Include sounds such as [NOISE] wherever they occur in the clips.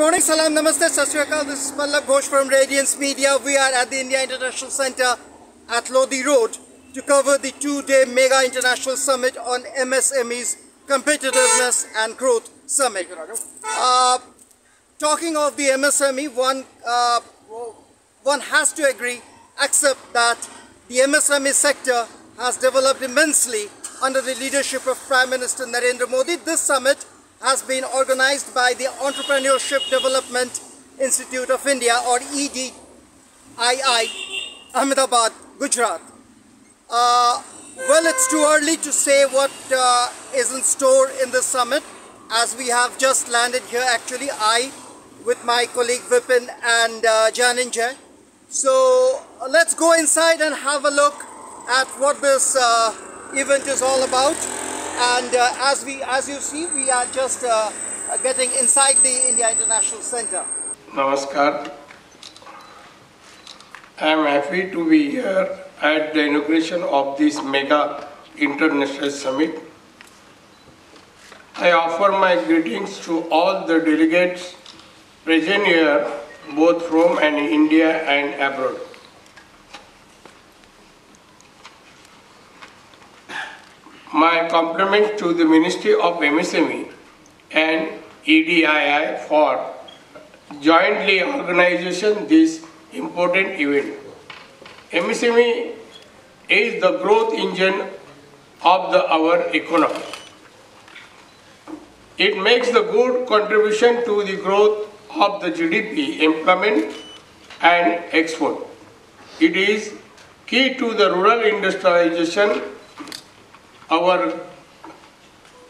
morning, salam, namaste, sat Sri Akal. This is Pallab Ghosh from Radiance Media. We are at the India International Centre at Lodi Road to cover the two-day mega international summit on MSMEs, competitiveness and growth summit. Uh, talking of the MSME, one uh, one has to agree, accept that the MSME sector has developed immensely under the leadership of Prime Minister Narendra Modi. This summit has been organized by the Entrepreneurship Development Institute of India or EDII, Ahmedabad, Gujarat. Uh, well, it's too early to say what uh, is in store in this summit as we have just landed here actually, I with my colleague Vipin and uh, Janinjay. So uh, let's go inside and have a look at what this uh, event is all about. And uh, as we, as you see, we are just uh, getting inside the India International Center. Namaskar. I am happy to be here at the inauguration of this mega international summit. I offer my greetings to all the delegates present here, both from and India and abroad. My compliments to the Ministry of MSME and EDII for jointly organization this important event. MSME is the growth engine of the, our economy. It makes the good contribution to the growth of the GDP, employment and export. It is key to the rural industrialization. Our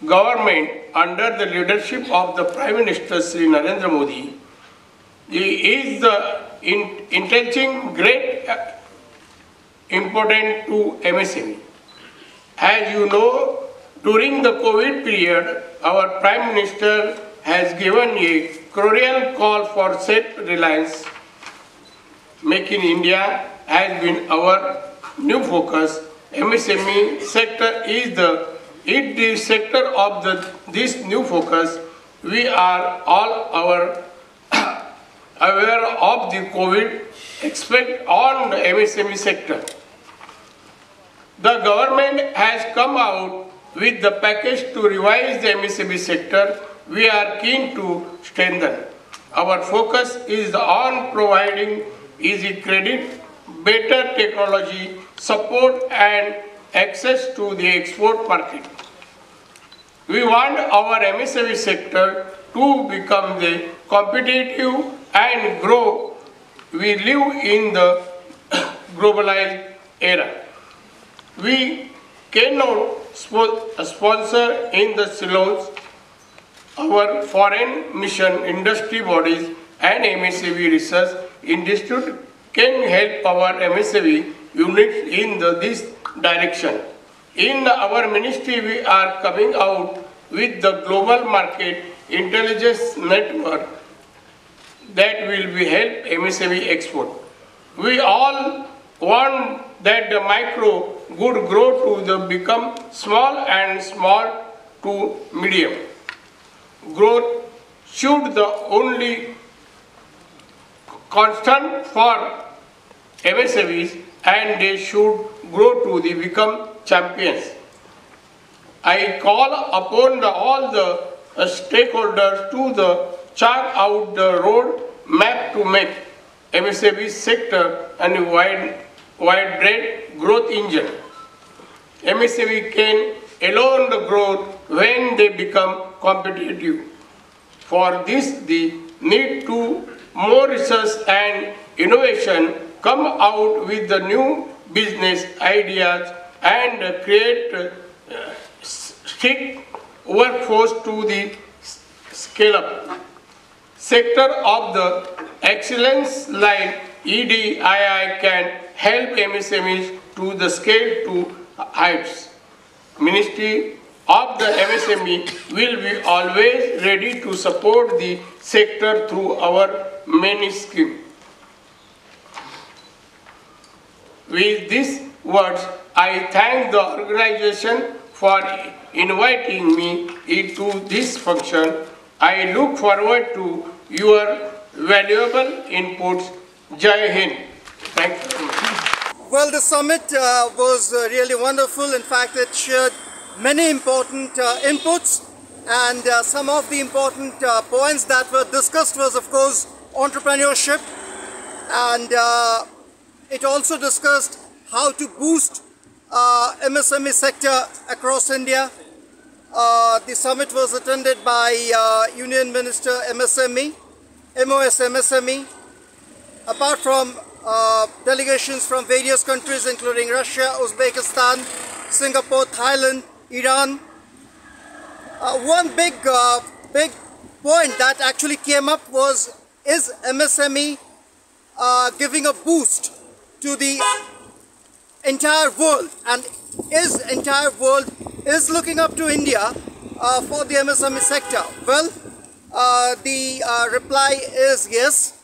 government under the leadership of the Prime Minister Sri Narendra Modi is the in, intelligent great uh, important to MSME. As you know, during the COVID period, our Prime Minister has given a crucial call for self-reliance. Make in India has been our new focus. MSME sector is the it the sector of the this new focus. We are all our [COUGHS] aware of the COVID expect on the MSME sector. The government has come out with the package to revise the MSME sector. We are keen to strengthen. Our focus is on providing easy credit, better technology, support and access to the export market. We want our MSME sector to become the competitive and grow. We live in the [COUGHS] globalized era. We cannot sponsor in the salons our foreign mission industry bodies and MSME research institute can help our MSME units in the, this direction. In our ministry, we are coming out with the global market intelligence network that will be help MSME export. We all want that the micro would grow to the become small and small to medium. Growth should the only constant for MSMEs and they should grow to the become champions. I call upon the, all the uh, stakeholders to the chart out the road map to make MSME sector a wide, wide growth engine. MSME can alone the growth when they become competitive. For this, the need to more research and innovation come out with the new business ideas and create uh, strict workforce to the scale up. Sector of the excellence like EDII can help MSMEs to the scale to heights. Ministry of the MSME will be always ready to support the sector through our many schemes. With these words, I thank the organization for inviting me into this function. I look forward to your valuable inputs. Jai Hind. Thank you. Well, the summit uh, was uh, really wonderful. In fact, it shared many important uh, inputs and uh, some of the important uh, points that were discussed was, of course, entrepreneurship and uh, it also discussed how to boost MSME sector across India. the summit was attended by Union Minister MSME, MOS MSME, apart from uh, delegations from various countries including Russia, Uzbekistan, Singapore, Thailand, Iran. Uh, one big, uh, big point that actually came up was is MSME uh, giving a boost to the entire world and is entire world is looking up to India uh, for the MSME sector? Well, uh, the reply is yes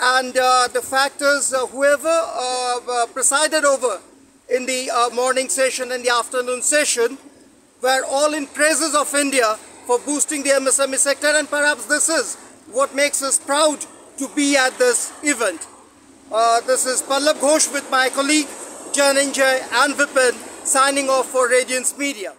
and uh, the factors uh, whoever uh, presided over in the uh, morning session and the afternoon session were all in praises of India for boosting the MSME sector and perhaps this is what makes us proud to be at this event. Uh, this is Pallab Ghosh with my colleague Janinjay and Vipin signing off for Radiance Media.